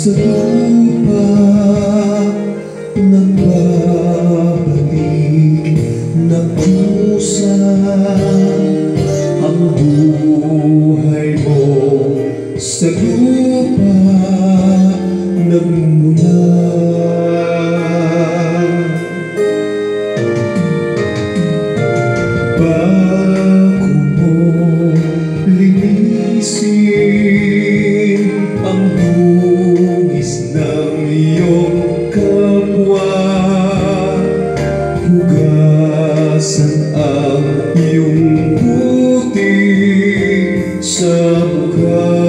sa lupa nagbabalik na pusa ang buhay mo sa lupa nagmula. Bago mo linisin 舍不可。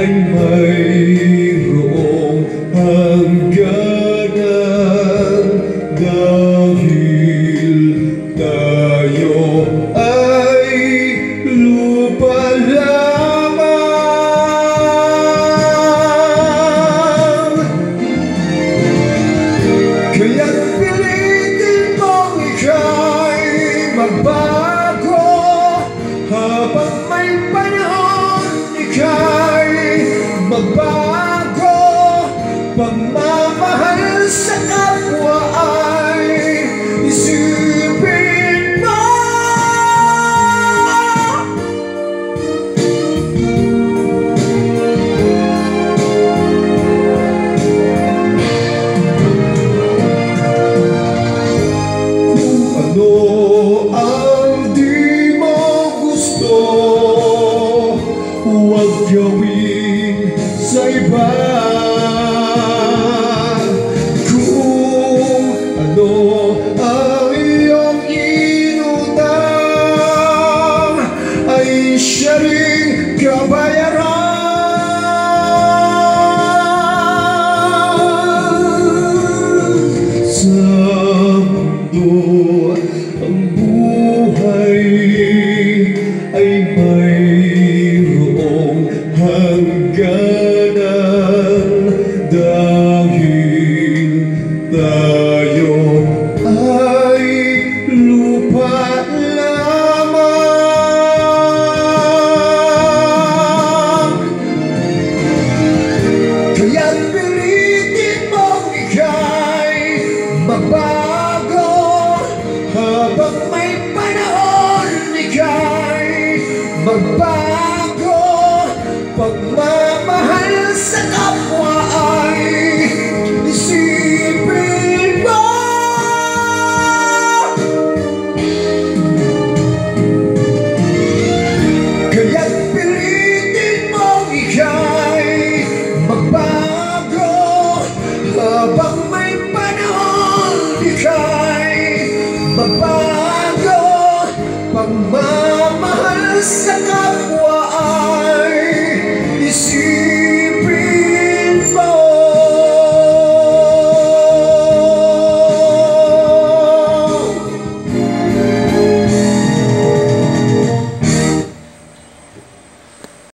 anh mời. gawin sa iba. Kung ano ang iyong inutang Ay siya rin kabayaran. Sa mundo goodbye.